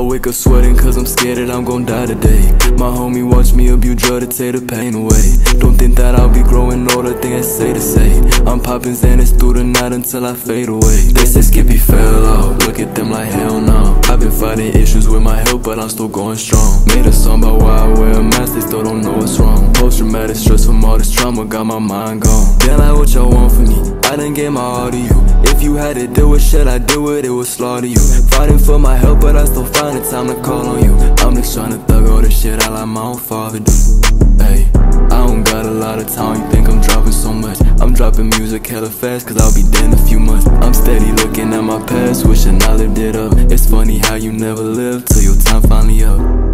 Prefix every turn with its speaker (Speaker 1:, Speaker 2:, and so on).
Speaker 1: wake up sweating cause I'm scared that I'm gon' die today. My homie watch me abuse drug to take the pain away. Don't think that I'll be growing older, think I say to say. I'm popping Xanax through the night until I fade away. They say Skippy fell off, look at them like hell no. I've been fighting issues with my health but I'm still going strong. Made a song about why I wear a mask, they still don't know what's wrong. Post-traumatic stress from all this trauma, got my mind gone. Damn like what y'all want from me, I done gave my all to you If you had to deal with shit, I deal with it, would slaughter you. Fighting for my help but I still find the time to call on you. I'm just trying to thug all this shit I like. My own father do. Hey, I don't got a lot of time, you think I'm dropping so much? I'm dropping music hella fast cause I'll be dead in a few months. I'm steady looking at my past, wishing I lived it up. It's funny how you never live till your time finally up